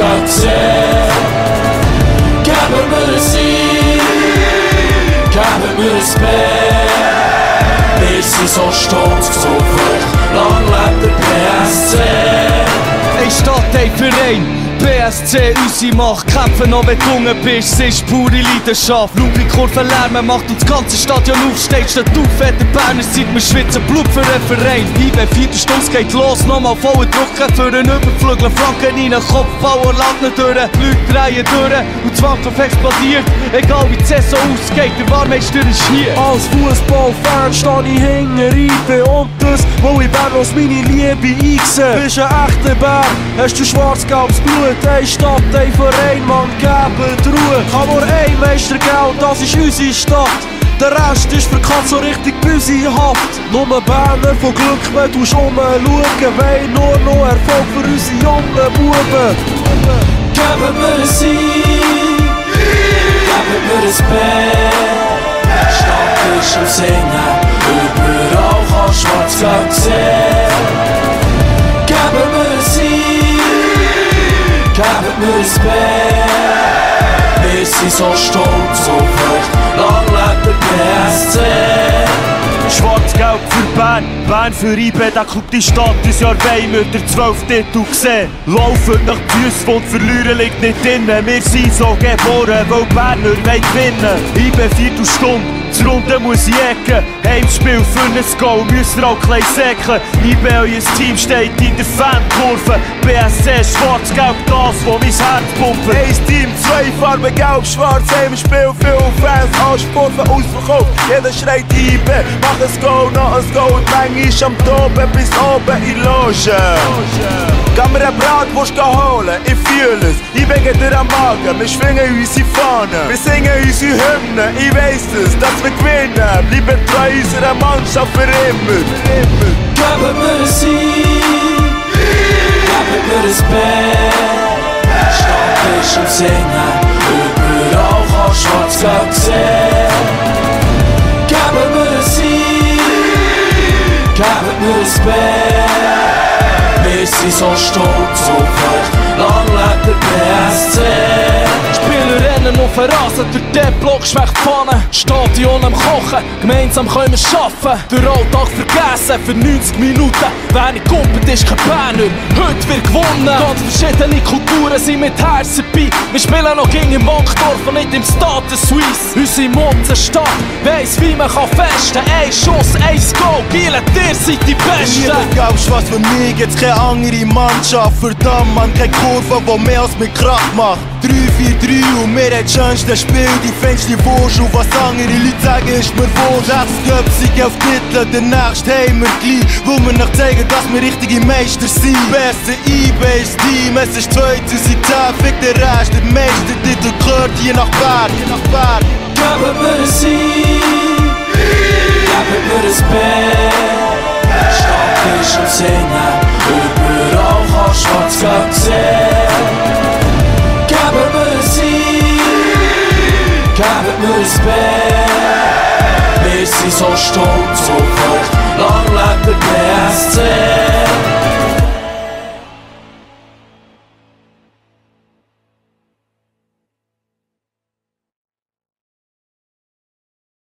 Schwarz gesehen. Geben wir ein Sieg, geben wir ein Bär. Wir sind so stolz auf euch, lang lebt der PSC. Ey Stadt, ey BSC, unsere Macht, kämpfen noch wenn du jung bist, es ist pure Leidenschaft. Lupi-Kurve Lärm macht und das ganze Stadion aufsteht, statt auf, der Berner Zeit, wir schwitzen Blut für den Verein. IB, vierte Stunde geht los, nochmal voll Druck für einen Überflügel, Flanken rein, Kopfbauer langt nicht durch, Leute drehen durch und Zwangkampf explodiert. Egal wie die Saison ausgeht, der Warmeister ist hier. Als Fußballfan stehe ich hinter IB und das, wo ich Berlos meine Liebe eingesehen. Bist ein echter Bär, hast du schwarz-gelbes Blut, eine Stadt, ein Verein, man gebt Ruhe. Kann nur ein Meister geben, das ist unsere Stadt. Der Rest ist Katz so richtig böse Haft. Nur Berner von Glück, wenn du umschauen, wollen nur noch Erfolg für unsere jungen Buben. Geben wir ein Sieg, geben wir ein Bär. Stadt ist am Singen, überall kannst du schwarz sehen. Sieg, geben wir sind so stolz auf euch, lang lebt der PSC. Schwarz-Gelb für Bern, Bern für IB, der Club die Stadt, dieses Jahr den 12 Titel sehen. Laufen nach die Füße und verlieren liegt nicht drinnen. Wir sind so geboren, weil Berner wollen gewinnen. IB Viertelstunde, das Runde muss ich ecken. Heimspiel für ein Goal, müssen auch klein säckeln. IB, euer Team steht in der Fankurve. BSC, Schwarz-Gelb, das, wo mein Herz pumpt. Eins Team, zwei Farben, gelb, schwarz, Heimspiel, viel Fans, alle Kurven ausverkauft. Jeder schreit IB, mach ein Goal, noch ein Goal, die Menge ist am Toben, bis oben in Loge. Gehen wir eine Bratwurst holen, ich fühle es, ich bin dir am Magen, wir schwingen unsere Fahnen, wir singen unsere Hymnen, ich weiss es, dass wir gewinnen, bleiben treu unserer Mannschaft für immer. Geben wir ein Sieg, geben wir ein Bär. Stadt ist am Singen, überall kannst du schwarz sehen. Geben wir ein Sieg, geben wir ein Bär. Wir sind so stolz auf euch, lang lebt der PSC. Rennen auf den Rasen, durch den Block schwächt Pfanne. Stadion am Kochen, gemeinsam können wir schaffen. Der Alltag vergessen, für 90 Minuten. Wer nicht kumpelt, ist kein Berner. Heute wird gewonnen. Ganz verschiedene Kulturen sind mit Herz dabei. Wir spielen noch gegen im Wankdorf und nicht im Stade de Suisse. Unsere Mutzenstadt weiss, wie man kann festen. Ein Schuss, ein Goal, Gielen, ihr seid die Besten. Liebe glaubst was für mich gibt's keine andere Mannschaft Verdammt man, keine Kurve, die mehr als mit Kraft macht 3-4-3 und wir haben das schönste Spiel Die fängst die Wurst und was andere Leute sagen ist mir wohl. Köpfe auf Titel, der nächste haben wir gleich. Wo wir noch zeigen, dass wir richtige Meister sind. Beste E-Base Team, es ist 2010 Fick den Rest, der Meistertitel gehört hier nach Bern Hier nach Bern Geben wir ein Sieg, geben wir ein Bär. Stadt ist am Singen, überall kannst du Wir sind so stolz auf euch, lang lebt der PSC.